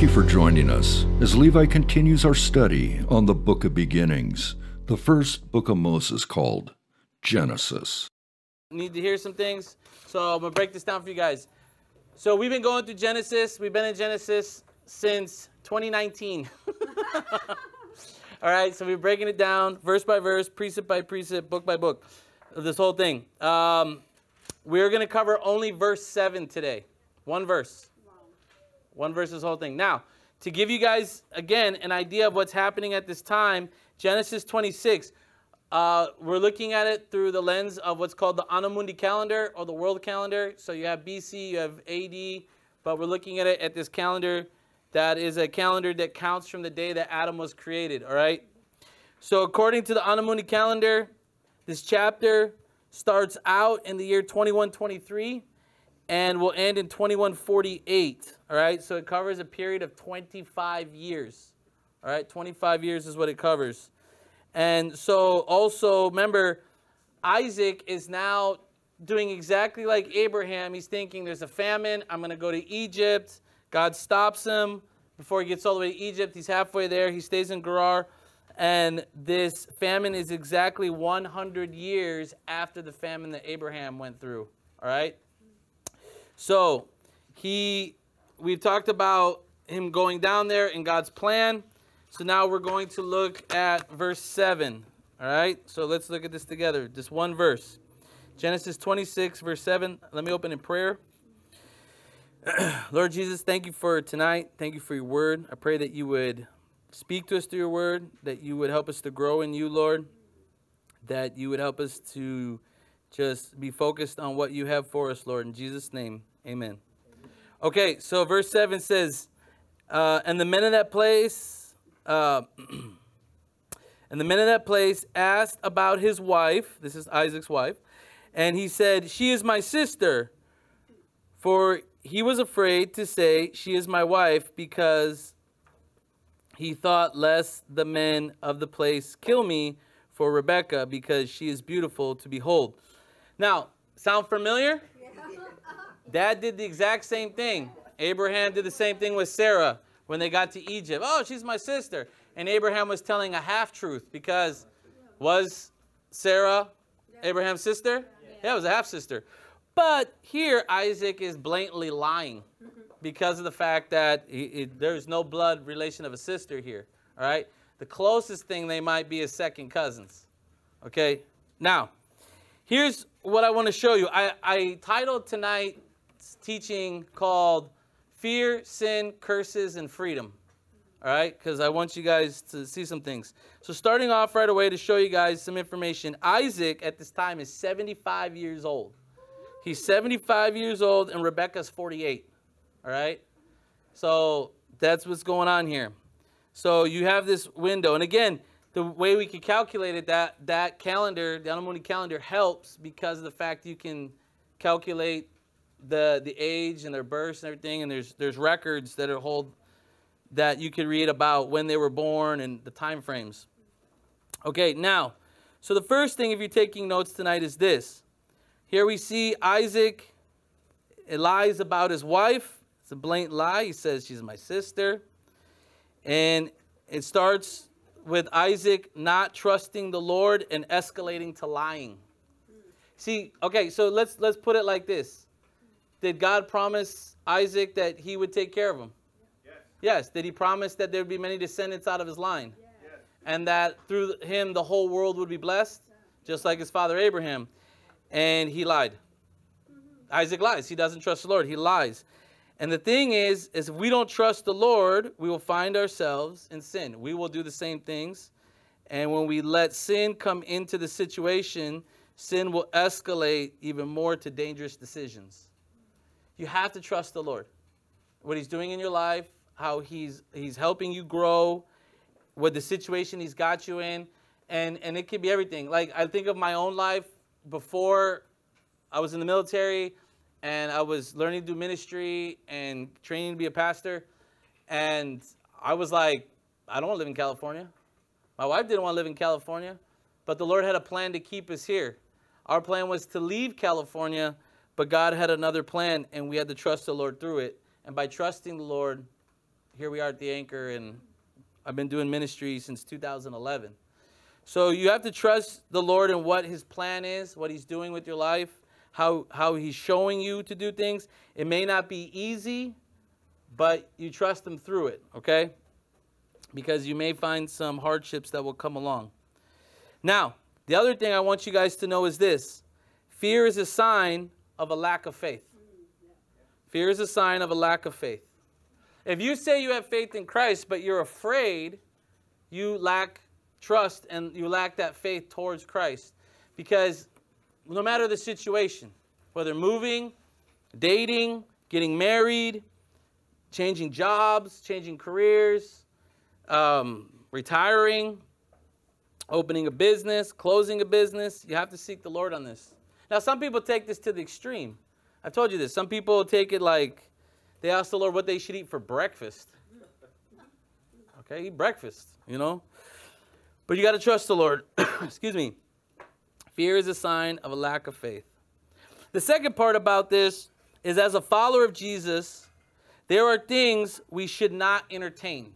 Thank you for joining us as Levi continues our study on the Book of Beginnings, the first book of Moses called Genesis. Need to hear some things, so I'm gonna break this down for you guys. So we've been going through Genesis. We've been in Genesis since 2019. All right, so we're breaking it down verse by verse, precept by precept, book by book, this whole thing. Um, we're going to cover only verse 7 today. One verse. One verse, whole thing. Now, to give you guys, again, an idea of what's happening at this time, Genesis 26, uh, we're looking at it through the lens of what's called the Anno Mundi calendar or the world calendar. So you have BC, you have AD, but we're looking at it at this calendar that is a calendar that counts from the day that Adam was created, all right? So according to the Anno Mundi calendar, this chapter starts out in the year 2123 and will end in 2148, all right? So it covers a period of 25 years, all right? 25 years is what it covers. And so also remember, Isaac is now doing exactly like Abraham. He's thinking there's a famine. I'm going to go to Egypt. God stops him before he gets all the way to Egypt. He's halfway there. He stays in Gerar. And this famine is exactly 100 years after the famine that Abraham went through. All right? So, he we've talked about him going down there in God's plan. So now we're going to look at verse 7. All right? So let's look at this together. This one verse. Genesis 26, verse 7. Let me open in prayer. Lord Jesus, thank you for tonight. Thank you for your word. I pray that you would speak to us through your word, that you would help us to grow in you, Lord, that you would help us to just be focused on what you have for us, Lord. In Jesus' name, amen. Okay, so verse 7 says, uh, And the men of that place, uh, and the men of that place asked about his wife. This is Isaac's wife. And he said, She is my sister. For he was afraid to say, She is my wife, because he thought, Lest the men of the place kill me for Rebekah, because she is beautiful to behold. Now, sound familiar? Dad did the exact same thing. Abraham did the same thing with Sarah when they got to Egypt. Oh, she's my sister. And Abraham was telling a half truth because was Sarah Abraham's sister? Yeah, it was a half sister. But here, Isaac is blatantly lying because of the fact that he, he, there's no blood relation of a sister here. All right? The closest thing they might be is second cousins. Okay? Now, here's what I want to show you. I, I titled tonight's teaching called Fear, Sin, Curses, and Freedom. All right? Because I want you guys to see some things. So, starting off right away to show you guys some information, Isaac at this time is 75 years old. He's 75 years old and Rebecca's 48. All right? So that's what's going on here. So you have this window. And again, the way we can calculate it, that, that calendar, the Mundi calendar helps because of the fact you can calculate the, the age and their births and everything. And there's, there's records that are hold that you can read about when they were born and the time frames. Okay, now, so the first thing if you're taking notes tonight is this. Here we see Isaac lies about his wife. It's a blatant lie. He says she's my sister. And it starts with Isaac not trusting the Lord and escalating to lying. See, okay, so let's let's put it like this. Did God promise Isaac that he would take care of him? Yes. Yes. Did he promise that there would be many descendants out of his line? Yes. And that through him the whole world would be blessed? Just like his father Abraham and he lied. Mm-hmm. Isaac lies. He doesn't trust the Lord. He lies. And the thing is, is if we don't trust the Lord, we will find ourselves in sin. We will do the same things. And when we let sin come into the situation, sin will escalate even more to dangerous decisions. You have to trust the Lord. What he's doing in your life, how he's he's helping you grow, what the situation he's got you in, and and it could be everything. Like I think of my own life before I was in the military and I was learning to do ministry and training to be a pastor. And I was like, I don't want to live in California. My wife didn't want to live in California, but the Lord had a plan to keep us here. Our plan was to leave California, but God had another plan, and we had to trust the Lord through it. And by trusting the Lord, here we are at the Anchor, and I've been doing ministry since 2011. So you have to trust the Lord in what His plan is, what He's doing with your life, how, how He's showing you to do things. It may not be easy, but you trust Him through it, okay? Because you may find some hardships that will come along. Now, the other thing I want you guys to know is this fear is a sign of a lack of faith. Fear is a sign of a lack of faith. If you say you have faith in Christ, but you're afraid, you lack trust and you lack that faith towards Christ. Because no matter the situation, whether moving, dating, getting married, changing jobs, changing careers, um, retiring, opening a business, closing a business, you have to seek the Lord on this. Now, some people take this to the extreme. I've told you this. Some people take it like they ask the Lord what they should eat for breakfast. Okay, eat breakfast, you know? But you got to trust the Lord. Excuse me. Fear is a sign of a lack of faith. The second part about this is as a follower of Jesus, there are things we should not entertain.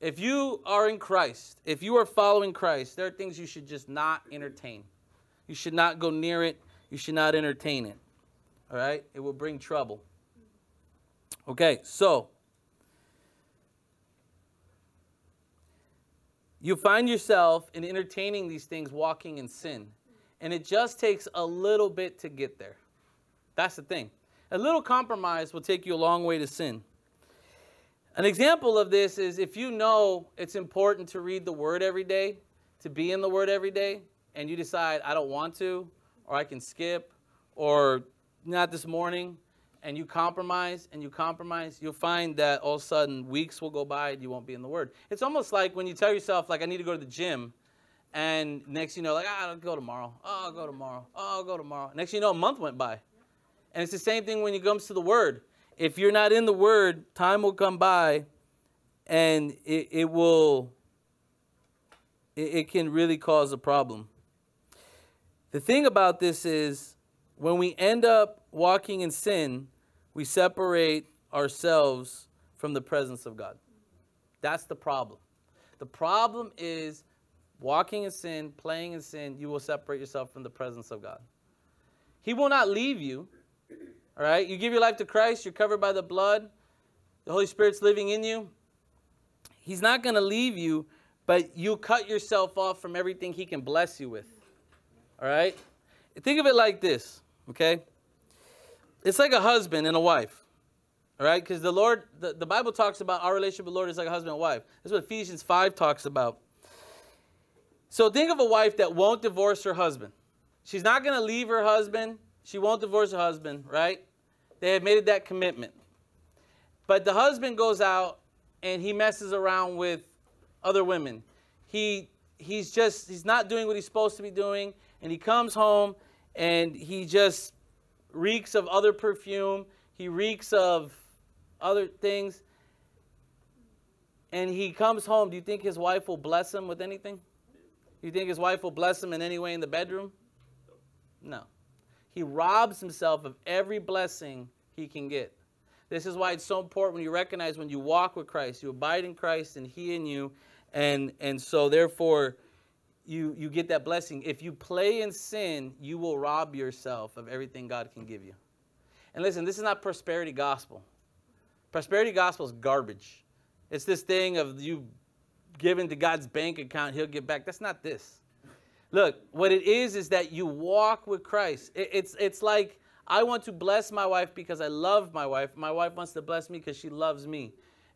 If you are in Christ, if you are following Christ, there are things you should just not entertain. You should not go near it. You should not entertain it. All right? It will bring trouble. Okay, so you find yourself in entertaining these things walking in sin. And it just takes a little bit to get there. That's the thing. A little compromise will take you a long way to sin. An example of this is if you know it's important to read the Word every day, to be in the Word every day, and you decide, I don't want to, or I can skip, or not this morning, and you compromise and you compromise, you'll find that all of a sudden weeks will go by and you won't be in the Word. It's almost like when you tell yourself, like, I need to go to the gym, and next you know, like, ah, I'll go tomorrow. Oh, I'll go tomorrow. Oh, I'll go tomorrow. Next you know, a month went by. And it's the same thing when it comes to the Word. If you're not in the Word, time will come by and it, it will, it, it can really cause a problem. The thing about this is when we end up walking in sin, we separate ourselves from the presence of God. That's the problem. The problem is walking in sin, playing in sin, you will separate yourself from the presence of God. He will not leave you. All right? You give your life to Christ, you're covered by the blood, the Holy Spirit's living in you. He's not going to leave you, but you cut yourself off from everything He can bless you with. All right? Think of it like this, okay? It's like a husband and a wife. All right? Because the Lord, the, the Bible talks about our relationship with the Lord is like a husband and wife. That's what Ephesians 5 talks about. So think of a wife that won't divorce her husband. She's not going to leave her husband. She won't divorce her husband, right? They have made that commitment. But the husband goes out and he messes around with other women. He he's just he's not doing what he's supposed to be doing and he comes home and he just reeks of other perfume. He reeks of other things. And he comes home. Do you think his wife will bless him with anything? Do you think his wife will bless him in any way in the bedroom? No. He robs himself of every blessing he can get. This is why it's so important when you recognize when you walk with Christ, you abide in Christ and he in you. And, and so therefore, you, you get that blessing. If you play in sin, you will rob yourself of everything God can give you. And listen, this is not prosperity gospel. Prosperity gospel is garbage. It's this thing of you giving to God's bank account, he'll give back. That's not this. Look, what it is is that you walk with Christ. It, it's, it's like I want to bless my wife because I love my wife. My wife wants to bless me because she loves me.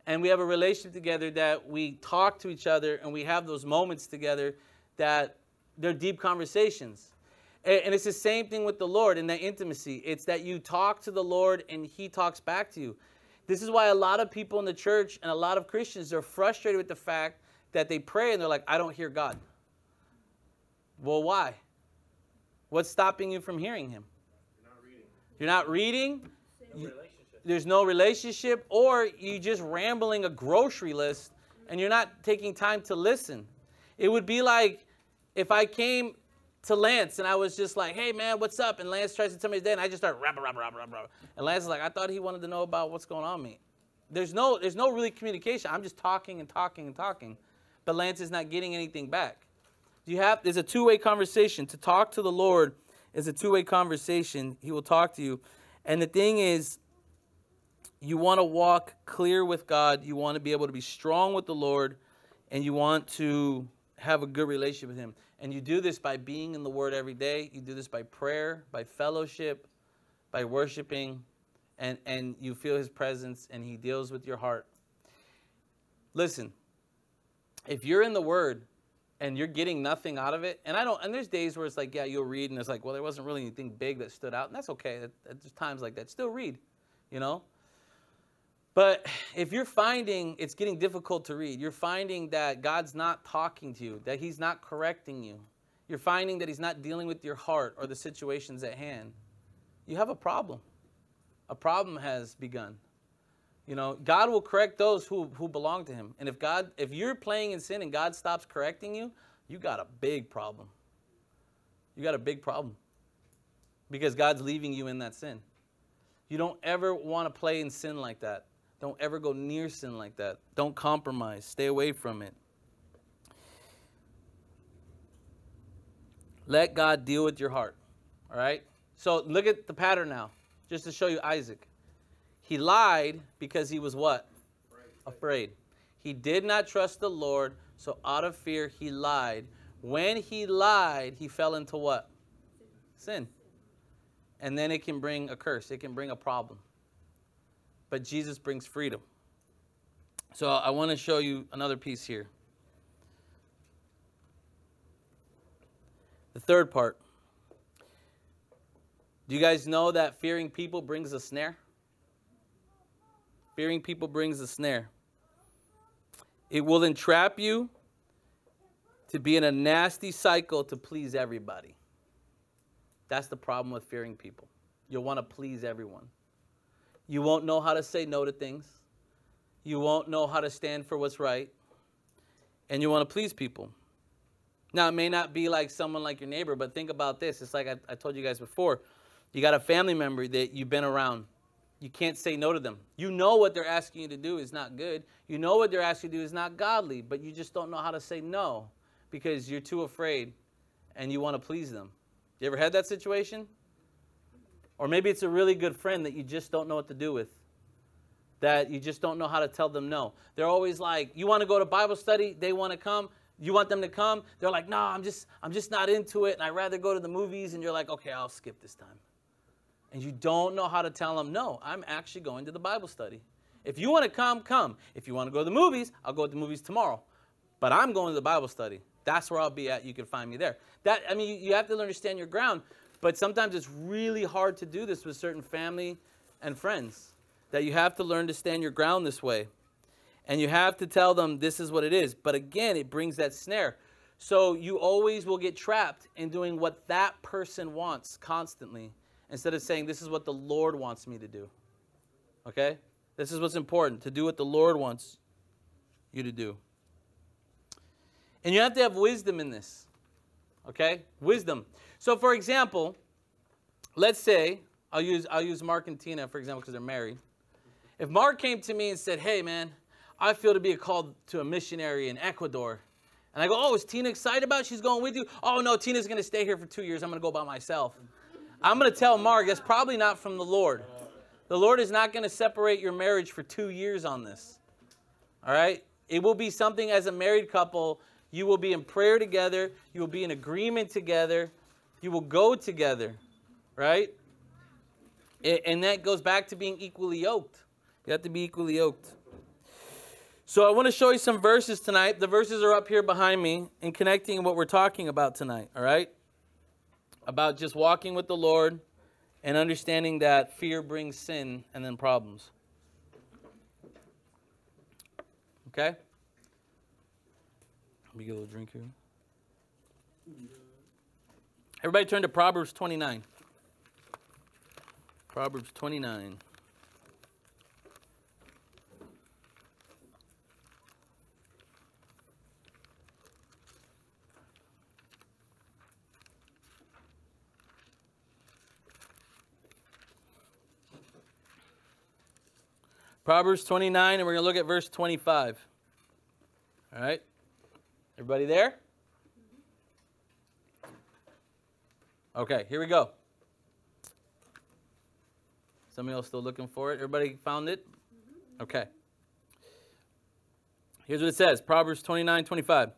And we have a relationship together that we talk to each other and we have those moments together that they're deep conversations. And it's the same thing with the Lord in that intimacy. It's that you talk to the Lord and He talks back to you. This is why a lot of people in the church and a lot of Christians are frustrated with the fact that they pray and they're like, I don't hear God. Well, why? What's stopping you from hearing Him? You're not reading. You're not reading. No there's no relationship, or you're just rambling a grocery list and you're not taking time to listen. It would be like if I came to Lance and I was just like, hey man, what's up? And Lance tries to tell me his day and I just start rah, rah, rah, rah. And Lance is like, I thought he wanted to know about what's going on me. there's no there's no really communication. I'm just talking and talking and talking, but Lance is not getting anything back. You have there's a two-way conversation. To talk to the Lord is a two-way conversation. He will talk to you. And the thing is, you want to walk clear with God. You want to be able to be strong with the Lord, and you want to have a good relationship with Him. And you do this by being in the Word every day. You do this by prayer, by fellowship, by worshiping, and, and you feel His presence, and He deals with your heart. Listen, if you're in the Word and you're getting nothing out of it, and I don't, and there's days where it's like, yeah, you'll read, and it's like, well, there wasn't really anything big that stood out, and that's okay. There's times like that. Still read, you know. But if you're finding it's getting difficult to read, you're finding that God's not talking to you, that He's not correcting you, you're finding that He's not dealing with your heart or the situations at hand, you have a problem. A problem has begun. You know, God will correct those who, who belong to Him. And if God, if you're playing in sin and God stops correcting you, you got a big problem. You got a big problem. Because God's leaving you in that sin. You don't ever want to play in sin like that. Don't ever go near sin like that. Don't compromise. Stay away from it. Let God deal with your heart. All right? So look at the pattern now, just to show you Isaac. He lied because he was what? Afraid. Afraid. He did not trust the Lord, so out of fear he lied. When he lied, he fell into what? Sin. And then it can bring a curse, it can bring a problem but Jesus brings freedom. So I want to show you another piece here. The third part. Do you guys know that fearing people brings a snare? Fearing people brings a snare. It will entrap you to be in a nasty cycle to please everybody. That's the problem with fearing people. You'll want to please everyone. You won't know how to say no to things. You won't know how to stand for what's right. And you want to please people. Now, it may not be like someone like your neighbor, but think about this. It's like I, I told you guys before. You got a family member that you've been around. You can't say no to them. You know what they're asking you to do is not good. You know what they're asking you to do is not godly, but you just don't know how to say no because you're too afraid and you want to please them. You ever had that situation? Or maybe it's a really good friend that you just don't know what to do with, that you just don't know how to tell them no. They're always like, you want to go to Bible study? They want to come. You want them to come? They're like, no, I'm just, I'm just not into it, and I'd rather go to the movies. And you're like, okay, I'll skip this time. And you don't know how to tell them, no, I'm actually going to the Bible study. If you want to come, come. If you want to go to the movies, I'll go to the movies tomorrow. But I'm going to the Bible study. That's where I'll be at. You can find me there. That I mean, you have to understand your ground. But sometimes it's really hard to do this with certain family and friends. That you have to learn to stand your ground this way. And you have to tell them this is what it is. But again, it brings that snare. So you always will get trapped in doing what that person wants constantly instead of saying, This is what the Lord wants me to do. Okay? This is what's important to do what the Lord wants you to do. And you have to have wisdom in this. Okay? Wisdom. So for example, let's say I'll use I'll use Mark and Tina for example because they're married. If Mark came to me and said, "Hey man, I feel to be called to a missionary in Ecuador," and I go, "Oh, is Tina excited about? It? She's going with you?" "Oh no, Tina's going to stay here for two years. I'm going to go by myself." I'm going to tell Mark that's probably not from the Lord. The Lord is not going to separate your marriage for two years on this. All right? It will be something as a married couple, you will be in prayer together, you will be in agreement together, you will go together, right? And that goes back to being equally yoked. You have to be equally yoked. So I want to show you some verses tonight. The verses are up here behind me and connecting what we're talking about tonight, all right? About just walking with the Lord and understanding that fear brings sin and then problems. Okay? Let me get a little drink here. Everybody turn to Proverbs 29. Proverbs 29. Proverbs 29, and we're going to look at verse 25. All right? Everybody there? Okay, here we go. Somebody else still looking for it? Everybody found it? Mm-hmm. Okay. Here's what it says Proverbs 29 25.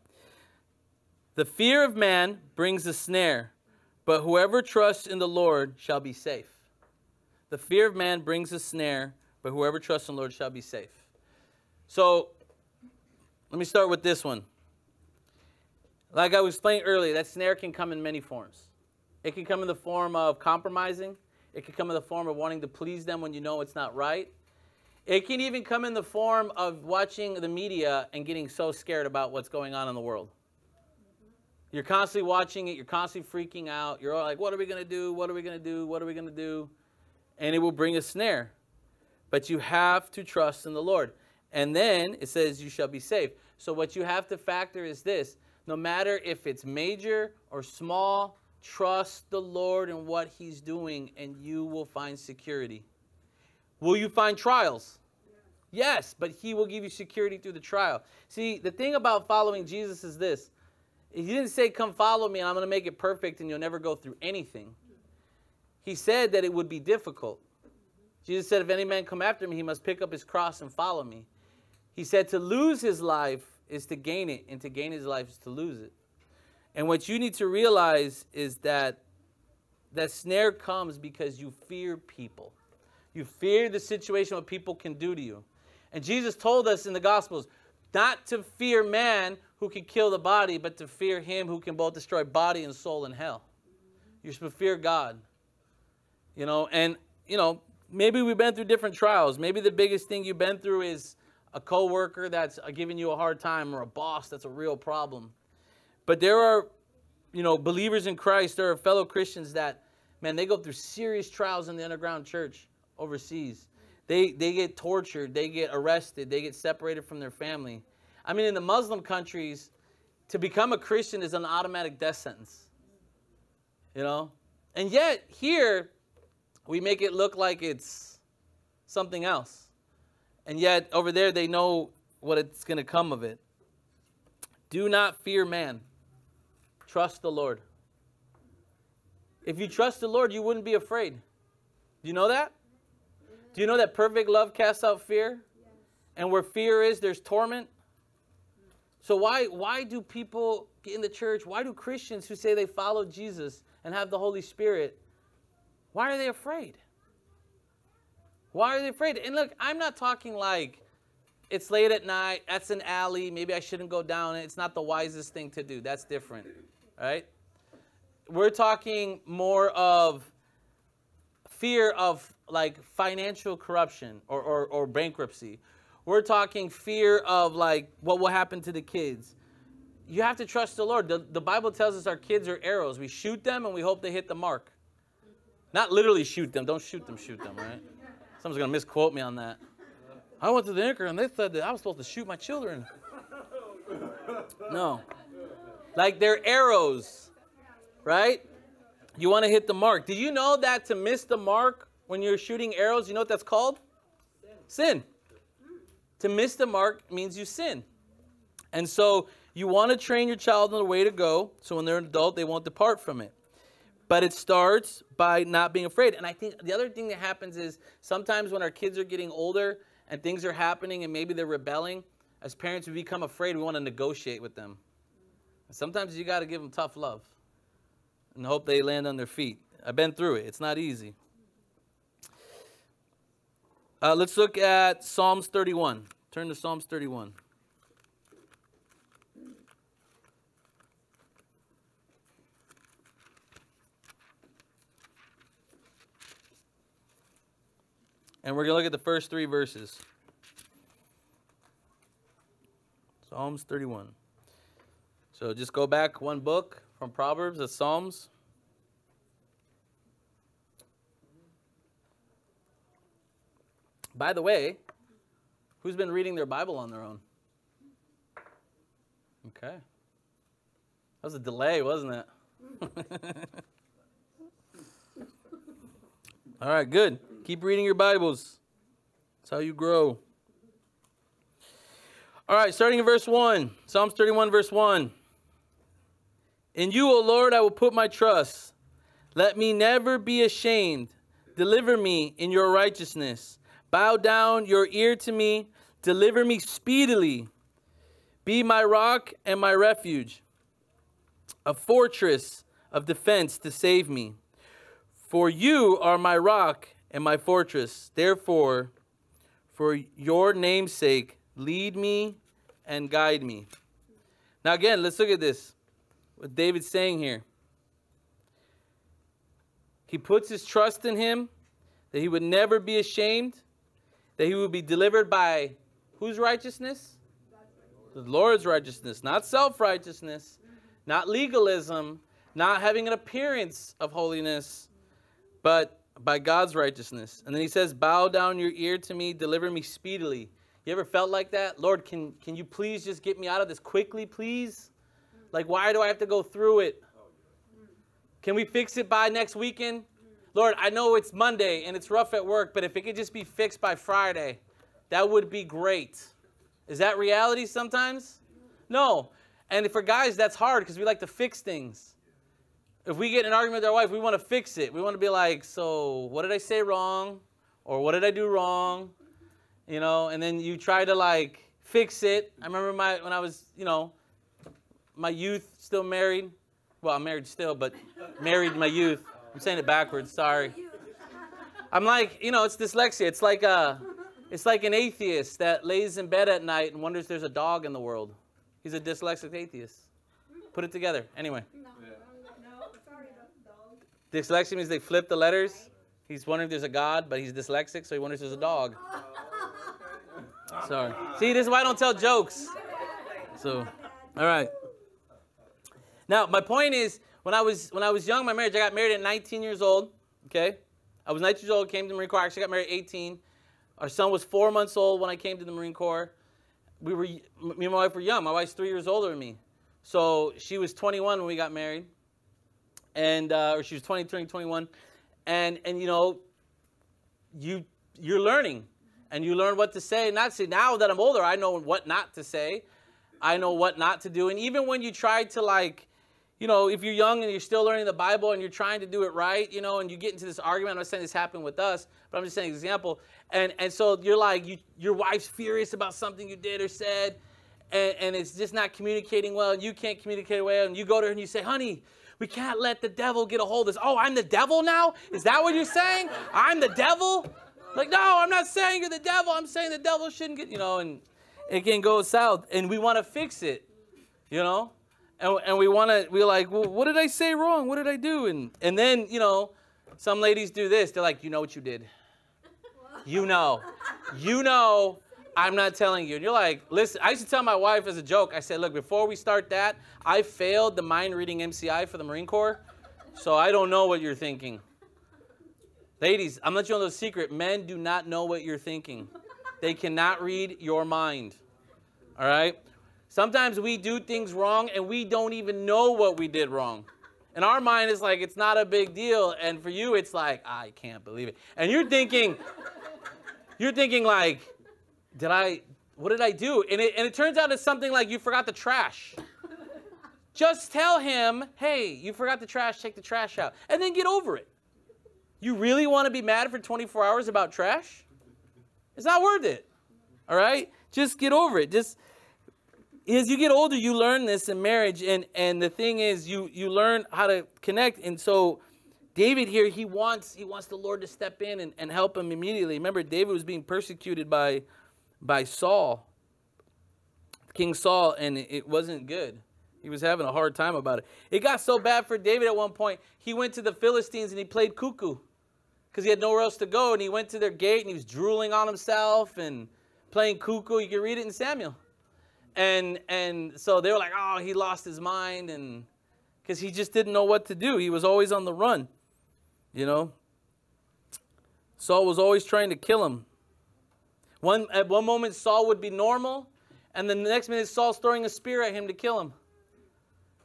The fear of man brings a snare, but whoever trusts in the Lord shall be safe. The fear of man brings a snare, but whoever trusts in the Lord shall be safe. So let me start with this one. Like I was explaining earlier, that snare can come in many forms. It can come in the form of compromising. It can come in the form of wanting to please them when you know it's not right. It can even come in the form of watching the media and getting so scared about what's going on in the world. You're constantly watching it, you're constantly freaking out. You're all like, what are we going to do? What are we going to do? What are we going to do? And it will bring a snare. But you have to trust in the Lord. And then it says, You shall be saved. So, what you have to factor is this no matter if it's major or small, trust the Lord in what He's doing, and you will find security. Will you find trials? Yes, but He will give you security through the trial. See, the thing about following Jesus is this He didn't say, Come follow me, and I'm going to make it perfect, and you'll never go through anything. He said that it would be difficult. Jesus said, If any man come after me, he must pick up his cross and follow me. He said to lose his life is to gain it, and to gain his life is to lose it. And what you need to realize is that that snare comes because you fear people. You fear the situation what people can do to you. And Jesus told us in the Gospels not to fear man who can kill the body, but to fear him who can both destroy body and soul in hell. You should fear God. You know, and, you know, maybe we've been through different trials. Maybe the biggest thing you've been through is a coworker that's giving you a hard time or a boss that's a real problem. But there are, you know, believers in Christ, there are fellow Christians that, man, they go through serious trials in the underground church overseas. They, they get tortured, they get arrested, they get separated from their family. I mean, in the Muslim countries, to become a Christian is an automatic death sentence. You know? And yet, here, we make it look like it's something else. And yet, over there, they know what it's going to come of it. Do not fear man. Trust the Lord. If you trust the Lord, you wouldn't be afraid. Do you know that? Do you know that perfect love casts out fear? And where fear is, there's torment. So why why do people get in the church, why do Christians who say they follow Jesus and have the Holy Spirit, why are they afraid? Why are they afraid? And look, I'm not talking like it's late at night, that's an alley, maybe I shouldn't go down it. It's not the wisest thing to do. That's different. Right? We're talking more of fear of like financial corruption or, or, or bankruptcy. We're talking fear of like what will happen to the kids. You have to trust the Lord. The, the Bible tells us our kids are arrows. We shoot them and we hope they hit the mark. Not literally shoot them. Don't shoot them, shoot them, right? Someone's going to misquote me on that. I went to the anchor and they said that I was supposed to shoot my children. No. Like they're arrows, right? You want to hit the mark. Did you know that to miss the mark when you're shooting arrows, you know what that's called? Sin. sin. To miss the mark means you sin. And so you want to train your child in the way to go so when they're an adult, they won't depart from it. But it starts by not being afraid. And I think the other thing that happens is sometimes when our kids are getting older and things are happening and maybe they're rebelling, as parents, we become afraid. We want to negotiate with them. Sometimes you got to give them tough love and hope they land on their feet. I've been through it, it's not easy. Uh, let's look at Psalms 31. Turn to Psalms 31. And we're going to look at the first three verses. Psalms 31. So just go back one book from Proverbs, the Psalms. By the way, who's been reading their Bible on their own? Okay. That was a delay, wasn't it? All right, good. Keep reading your Bibles. That's how you grow. All right, starting in verse 1, Psalms 31, verse 1. In you, O Lord, I will put my trust. Let me never be ashamed. Deliver me in your righteousness. Bow down your ear to me. Deliver me speedily. Be my rock and my refuge, a fortress of defense to save me. For you are my rock and my fortress. Therefore, for your name's sake, lead me and guide me. Now, again, let's look at this. What David's saying here. He puts his trust in him, that he would never be ashamed, that he would be delivered by whose righteousness? The Lord's righteousness, not self righteousness, not legalism, not having an appearance of holiness, but by God's righteousness. And then he says, Bow down your ear to me, deliver me speedily. You ever felt like that? Lord, can, can you please just get me out of this quickly, please? Like, why do I have to go through it? Can we fix it by next weekend? Lord, I know it's Monday and it's rough at work, but if it could just be fixed by Friday, that would be great. Is that reality sometimes? No. And for guys, that's hard because we like to fix things. If we get in an argument with our wife, we want to fix it. We want to be like, so what did I say wrong? Or what did I do wrong? You know, and then you try to like fix it. I remember my when I was, you know, my youth, still married. Well, I'm married still, but married my youth. I'm saying it backwards, sorry. I'm like, you know, it's dyslexia. It's like a it's like an atheist that lays in bed at night and wonders there's a dog in the world. He's a dyslexic atheist. Put it together. Anyway. No, sorry. Dyslexia means they flip the letters. He's wondering if there's a God, but he's dyslexic, so he wonders if there's a dog. Sorry. See, this is why I don't tell jokes. So, all right. Now, my point is, when I was when I was young, my marriage, I got married at 19 years old. Okay, I was 19 years old, came to the Marine Corps. Actually, got married at 18. Our son was four months old when I came to the Marine Corps. We were me and my wife were young. My wife's three years older than me, so she was 21 when we got married and uh, or she was 20, turning 21, and and you know, you you're learning, and you learn what to say, and not say. Now that I'm older, I know what not to say, I know what not to do, and even when you try to like, you know, if you're young and you're still learning the Bible and you're trying to do it right, you know, and you get into this argument. I'm not saying this happened with us, but I'm just saying example. And and so you're like, you, your wife's furious about something you did or said. And, and it's just not communicating well, and you can't communicate well, and you go to her and you say, honey, we can't let the devil get a hold of us. Oh, I'm the devil now? Is that what you're saying? I'm the devil? Like, no, I'm not saying you're the devil. I'm saying the devil shouldn't get, you know, and it can go south. And we want to fix it, you know? And, and we want to, we're like, well, what did I say wrong? What did I do? And, and then, you know, some ladies do this. They're like, you know what you did. You know. You know I'm not telling you. And you're like, listen, I used to tell my wife as a joke, I said, look, before we start that, I failed the mind reading MCI for the Marine Corps, so I don't know what you're thinking. Ladies, I'm letting you know the secret. Men do not know what you're thinking. They cannot read your mind. All right? Sometimes we do things wrong and we don't even know what we did wrong. And our mind is like, it's not a big deal. And for you, it's like, I can't believe it. And you're thinking, you're thinking like, did I, what did I do? And it, and it turns out it's something like you forgot the trash. Just tell him, hey, you forgot the trash, take the trash out, and then get over it. You really want to be mad for 24 hours about trash? It's not worth it. All right? Just get over it. Just as you get older, you learn this in marriage, and and the thing is, you you learn how to connect. And so, David here, he wants he wants the Lord to step in and, and help him immediately. Remember, David was being persecuted by by Saul, King Saul, and it wasn't good. He was having a hard time about it. It got so bad for David at one point, he went to the Philistines and he played cuckoo because he had nowhere else to go. And he went to their gate and he was drooling on himself and playing cuckoo. You can read it in Samuel. And and so they were like, oh, he lost his mind, and because he just didn't know what to do. He was always on the run, you know. Saul was always trying to kill him. One, at one moment, Saul would be normal, and the next minute, Saul's throwing a spear at him to kill him.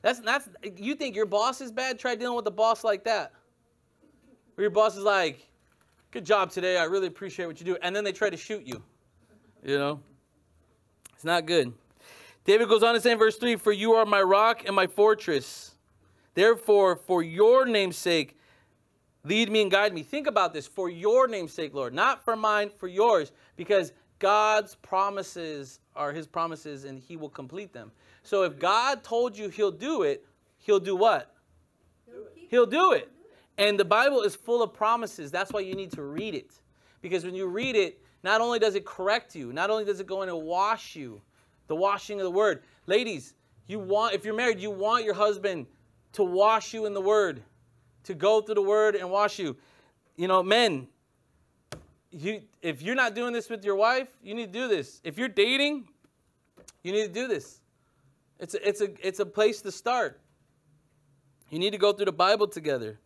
That's, that's, you think your boss is bad? Try dealing with a boss like that. Where your boss is like, good job today. I really appreciate what you do. And then they try to shoot you. You know? It's not good. David goes on to say in verse 3 For you are my rock and my fortress. Therefore, for your name's sake, lead me and guide me. Think about this for your name's sake, Lord. Not for mine, for yours. Because God's promises are his promises and he will complete them. So if God told you he'll do it, he'll do what? He'll do it. And the Bible is full of promises. That's why you need to read it. Because when you read it, not only does it correct you, not only does it go in and wash you, the washing of the word. Ladies, you want if you're married, you want your husband to wash you in the word, to go through the word and wash you. You know, men, you if you're not doing this with your wife, you need to do this. If you're dating, you need to do this. It's a, it's a it's a place to start. You need to go through the Bible together.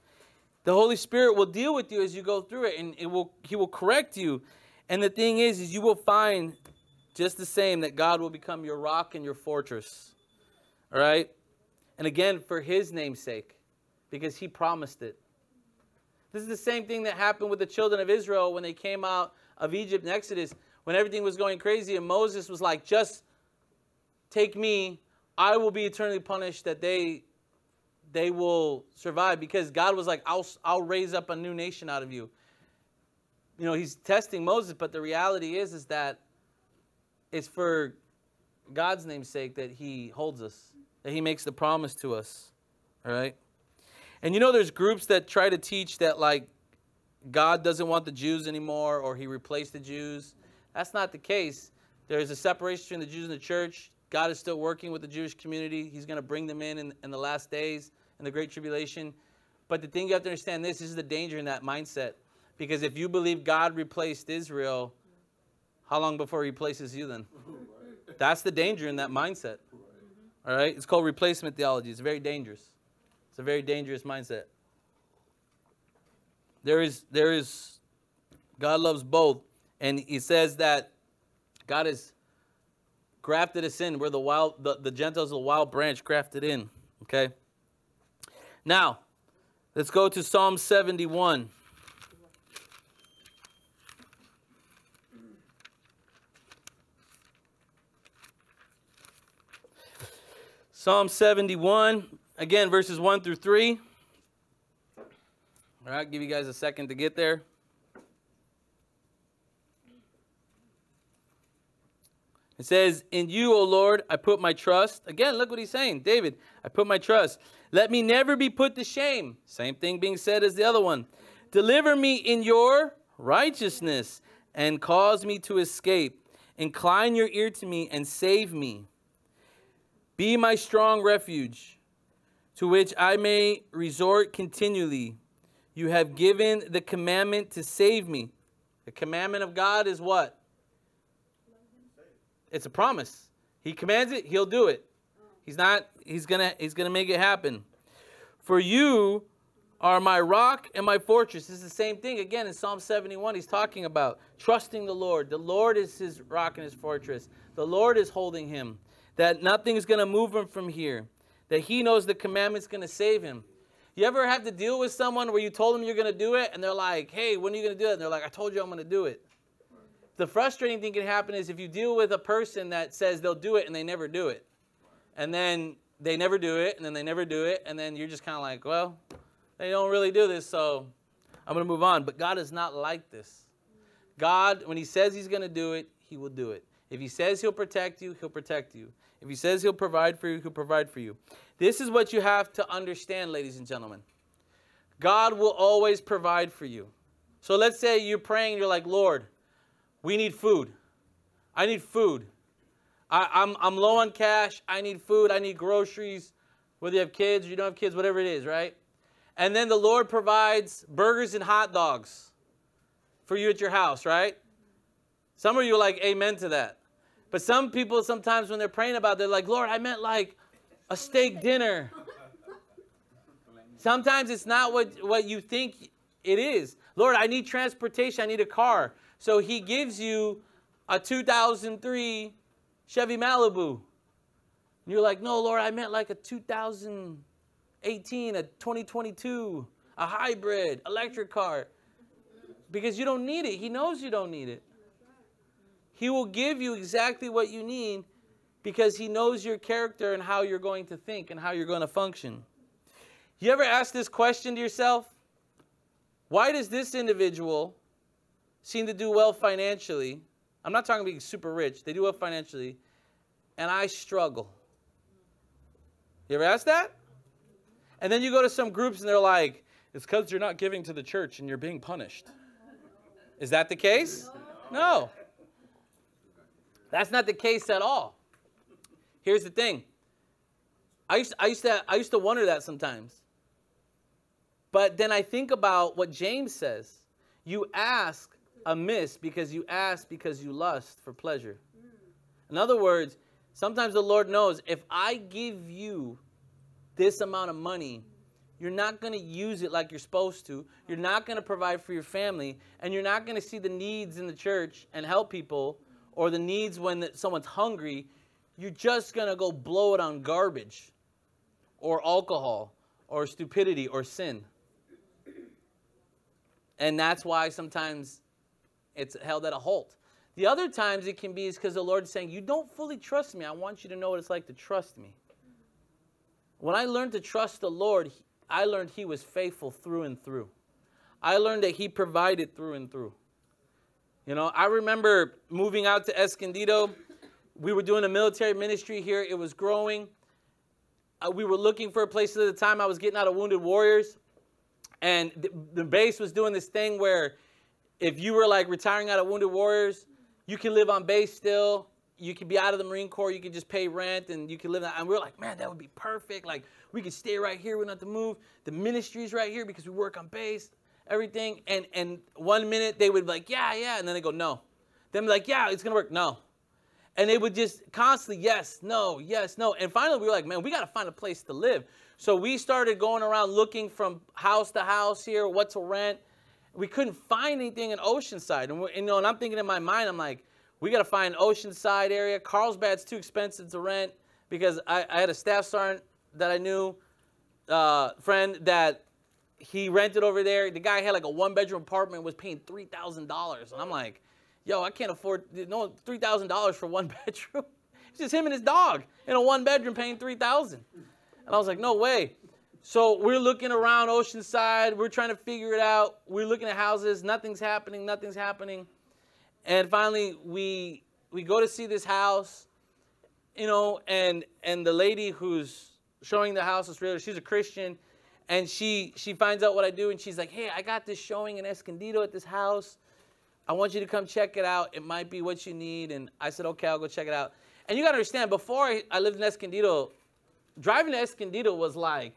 The Holy Spirit will deal with you as you go through it, and it will He will correct you. And the thing is, is you will find just the same that God will become your rock and your fortress. All right? And again, for His name's sake, because He promised it. This is the same thing that happened with the children of Israel when they came out of Egypt in Exodus, when everything was going crazy, and Moses was like, just take me, I will be eternally punished that they they will survive because God was like, I'll, I'll raise up a new nation out of you. You know, he's testing Moses, but the reality is, is that it's for God's name's sake that he holds us, that he makes the promise to us. All right? And you know, there's groups that try to teach that, like, God doesn't want the Jews anymore or he replaced the Jews. That's not the case. There's a separation between the Jews and the church. God is still working with the Jewish community. He's going to bring them in, in in the last days in the Great Tribulation. But the thing you have to understand this, this is the danger in that mindset. Because if you believe God replaced Israel, how long before he replaces you then? That's the danger in that mindset. All right? It's called replacement theology. It's very dangerous. It's a very dangerous mindset. There is, there is, God loves both. And he says that God has grafted us in. We're the wild, the, the Gentiles, the wild branch grafted in. Okay? Now, let's go to Psalm 71. Psalm 71, again, verses 1 through 3. All right, give you guys a second to get there. It says, In you, O Lord, I put my trust. Again, look what he's saying. David, I put my trust. Let me never be put to shame. Same thing being said as the other one. Deliver me in your righteousness and cause me to escape. Incline your ear to me and save me. Be my strong refuge, to which I may resort continually. You have given the commandment to save me. The commandment of God is what? It's a promise. He commands it, he'll do it. He's not, he's gonna, he's gonna make it happen. For you are my rock and my fortress. Is the same thing again in Psalm 71. He's talking about trusting the Lord. The Lord is his rock and his fortress. The Lord is holding him that nothing is going to move him from here, that he knows the commandment's going to save him. You ever have to deal with someone where you told them you're going to do it and they're like, hey, when are you going to do it? And they're like, I told you I'm going to do it. The frustrating thing can happen is if you deal with a person that says they'll do it and they never do it. And then they never do it and then they never do it. And then you're just kind of like, well, they don't really do this, so I'm going to move on. But God is not like this. God, when He says He's going to do it, He will do it. If He says He'll protect you, He'll protect you. If he says he'll provide for you, he'll provide for you. This is what you have to understand, ladies and gentlemen. God will always provide for you. So let's say you're praying, you're like, Lord, we need food. I need food. I, am I'm, I'm low on cash. I need food. I need groceries. Whether you have kids or you don't have kids, whatever it is, right? And then the Lord provides burgers and hot dogs for you at your house, right? Some of you are like, amen to that. But some people sometimes when they're praying about it, they're like, Lord, I meant like a steak dinner. Sometimes it's not what, what you think it is. Lord, I need transportation. I need a car. So he gives you a 2003 Chevy Malibu. And you're like, no, Lord, I meant like a 2018, a 2022, a hybrid, electric car. because you don't need it. He knows you don't need it. He will give you exactly what you need because he knows your character and how you're going to think and how you're going to function. You ever ask this question to yourself? Why does this individual seem to do well financially? I'm not talking about being super rich. They do well financially. And I struggle. You ever ask that? And then you go to some groups and they're like, it's because you're not giving to the church and you're being punished. Is that the case? No. That's not the case at all. Here's the thing. I used, I used to I used to wonder that sometimes. But then I think about what James says. You ask amiss because you ask because you lust for pleasure. In other words, sometimes the Lord knows if I give you this amount of money, you're not going to use it like you're supposed to. You're not going to provide for your family, and you're not going to see the needs in the church and help people or the needs when someone's hungry. You're just going to go blow it on garbage or alcohol or stupidity or sin. And that's why sometimes it's held at a halt. The other times it can be is because the Lord's saying, You don't fully trust me. I want you to know what it's like to trust me. When I learned to trust the Lord, I learned He was faithful through and through. I learned that He provided through and through. You know, I remember moving out to Escondido. We were doing a military ministry here, it was growing. Uh, we were looking for a place at the time. I was getting out of Wounded Warriors. And the, the base was doing this thing where if you were like retiring out of Wounded Warriors, you can live on base still. You could be out of the Marine Corps. You could just pay rent and you could live. And we are like, man, that would be perfect. Like we could stay right here. We don't have to move. The ministry's right here because we work on base, everything. And and one minute they would be like, yeah, yeah, and then they go, no. Then like, yeah, it's gonna work. No. And they would just constantly, yes, no, yes, no. And finally we were like, man, we gotta find a place to live. So we started going around looking from house to house here, what to rent. We couldn't find anything in Oceanside. And, you know, and I'm thinking in my mind, I'm like, we got to find Oceanside area. Carlsbad's too expensive to rent because I, I had a staff sergeant that I knew, uh, friend, that he rented over there. The guy had like a one bedroom apartment, was paying $3,000. And I'm like, yo, I can't afford, no, $3,000 for one bedroom. It's just him and his dog in a one bedroom paying 3000 and I was like, no way. So we're looking around Oceanside. We're trying to figure it out. We're looking at houses. Nothing's happening. Nothing's happening. And finally, we we go to see this house, you know, and and the lady who's showing the house is really she's a Christian, and she she finds out what I do, and she's like, hey, I got this showing in Escondido at this house. I want you to come check it out. It might be what you need. And I said, okay, I'll go check it out. And you got to understand, before I, lived in Escondido, driving to Escondido was like,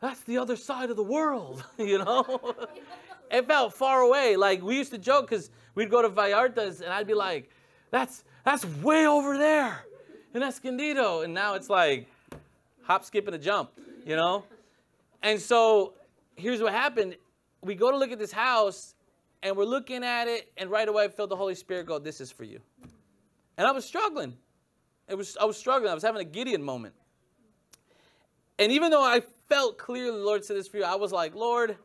that's the other side of the world, you know? it felt far away. Like we used to joke because we'd go to Vallarta's and I'd be like, that's that's way over there in Escondido. And now it's like hop, skip, and a jump, you know? And so here's what happened. We go to look at this house and we're looking at it, and right away I felt the Holy Spirit go, This is for you. And I was struggling. It was I was struggling. I was having a Gideon moment. And even though I felt clearly the Lord said this for you, I was like, Lord,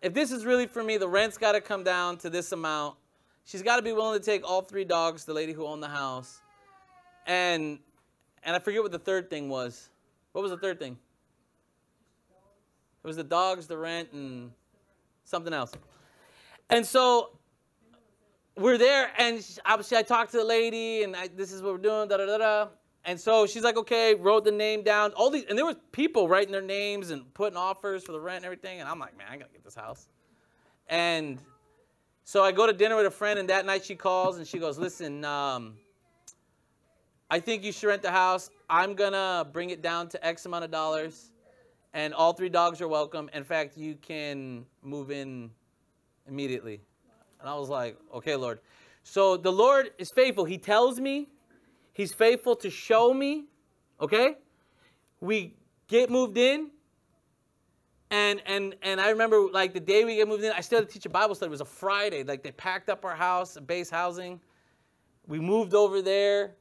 if this is really for me, the rent's got to come down to this amount. She's got to be willing to take all three dogs, the lady who owned the house. And and I forget what the third thing was. What was the third thing? It was the dogs, the rent, and something else. And so we're there, and obviously I talked to the lady, and I, this is what we're doing, da da da da. And so she's like, okay, wrote the name down. All these, and there was people writing their names and putting offers for the rent and everything. And I'm like, man, I gotta get this house. And so I go to dinner with a friend, and that night she calls and she goes, listen, um, I think you should rent the house. I'm gonna bring it down to X amount of dollars, and all three dogs are welcome. In fact, you can move in immediately. And I was like, okay, Lord. So the Lord is faithful. He tells me He's faithful to show me, okay? We get moved in, and and and I remember like the day we get moved in, I still had to teach a Bible study. It was a Friday. Like they packed up our house, base housing. We moved over there.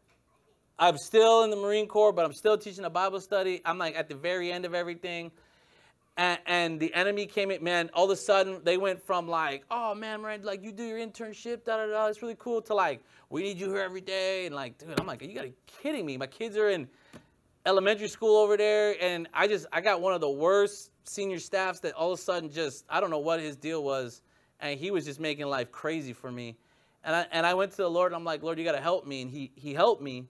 I'm still in the Marine Corps, but I'm still teaching a Bible study. I'm like at the very end of everything. And, and the enemy came in, man, all of a sudden they went from like, oh man, man, like you do your internship, da da da, it's really cool, to like, we need you here every day. And like, dude, I'm like, you gotta be kidding me. My kids are in elementary school over there, and I just, I got one of the worst senior staffs that all of a sudden just, I don't know what his deal was, and he was just making life crazy for me. And I, and I went to the Lord, and I'm like, Lord, you gotta help me. And he, he helped me.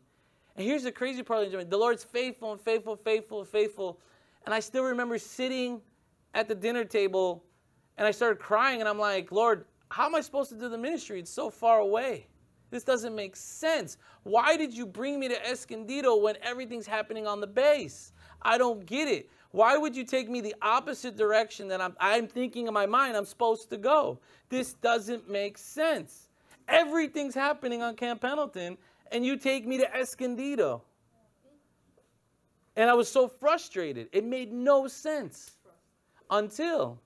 And here's the crazy part, the Lord's faithful and faithful, faithful, faithful. And I still remember sitting at the dinner table and I started crying and I'm like, Lord, how am I supposed to do the ministry? It's so far away. This doesn't make sense. Why did you bring me to Escondido when everything's happening on the base? I don't get it. Why would you take me the opposite direction that I'm, I'm thinking in my mind I'm supposed to go? This doesn't make sense. Everything's happening on Camp Pendleton, and you take me to Escondido. And I was so frustrated. It made no sense until